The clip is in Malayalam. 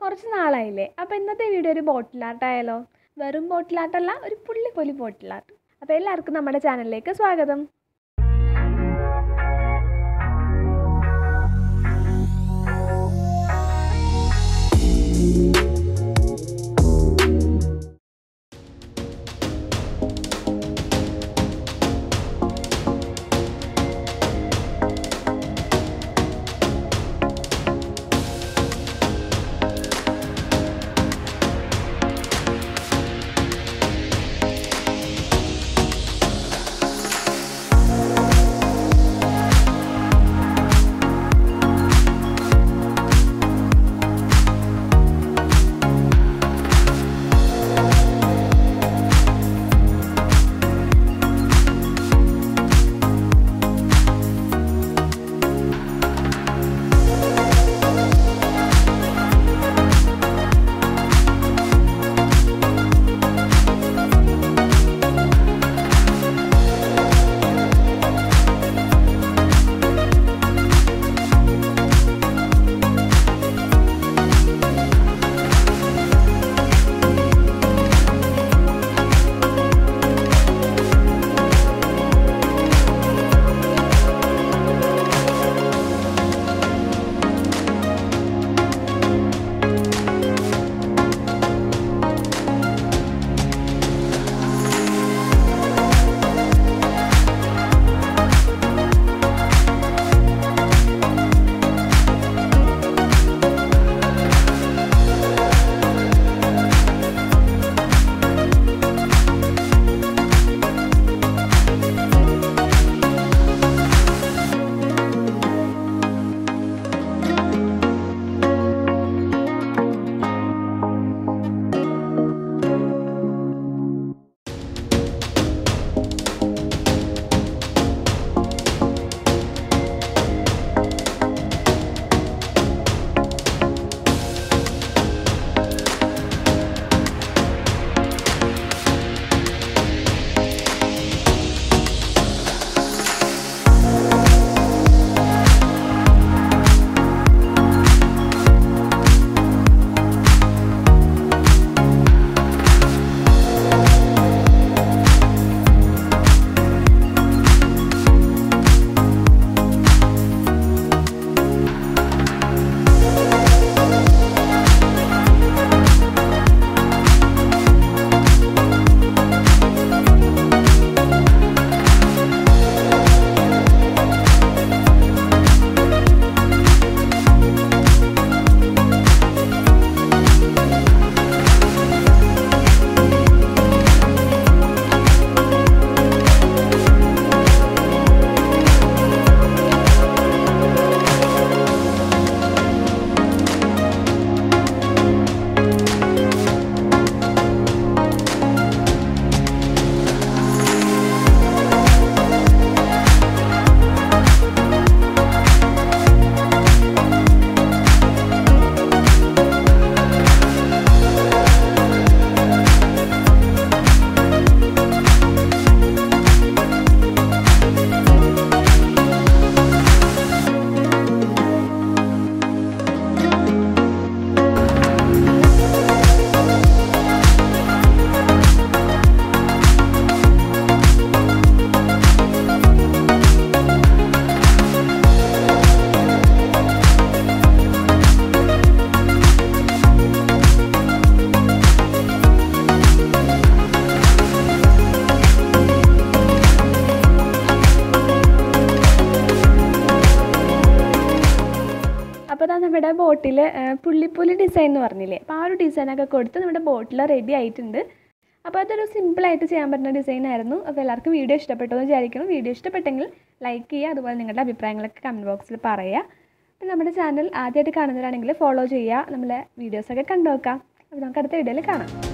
കുറച്ച് നാളായില്ലേ? അപ്പോൾ ഇന്നത്തെ വീഡിയോ ഒരു ബോട്ടിൽ ആർട്ടായാലോ വെറും ബോട്ടിൽ ആർട്ടല്ല ഒരു പുള്ളി പൊലി ബോട്ടിൽ ആർട്ട് അപ്പോൾ എല്ലാവർക്കും നമ്മുടെ ചാനലിലേക്ക് സ്വാഗതം. നമ്മുടെ ബോട്ടിൽ പുള്ളിപ്പുലി ഡിസൈൻ എന്ന് പറഞ്ഞില്ലേ? അപ്പോൾ ആ ഒരു ഡിസൈനൊക്കെ കൊടുത്ത് നമ്മുടെ ബോട്ടിൽ റെഡി ആയിട്ടുണ്ട്. അപ്പോൾ അതൊരു സിമ്പിളായിട്ട് ചെയ്യാൻ പറ്റുന്ന ഡിസൈൻ ആയിരുന്നു. അപ്പോൾ എല്ലാവർക്കും വീഡിയോ ഇഷ്ടപ്പെട്ടു എന്ന് വിചാരിക്കണം വീഡിയോ ഇഷ്ടപ്പെട്ടെങ്കിൽ ലൈക്ക് ചെയ്യുക അതുപോലെ നിങ്ങളുടെ അഭിപ്രായങ്ങളൊക്കെ കമന്റ് ബോക്സിൽ പറയുക. അപ്പോൾ നമ്മുടെ ചാനൽ ആദ്യമായിട്ട് കാണുന്നവരാണെങ്കിൽ ഫോളോ ചെയ്യുക. നമ്മളെ വീഡിയോസൊക്കെ കണ്ടു നോക്കാം അപ്പോൾ നമുക്ക് അടുത്ത വീഡിയോയിൽ കാണാം.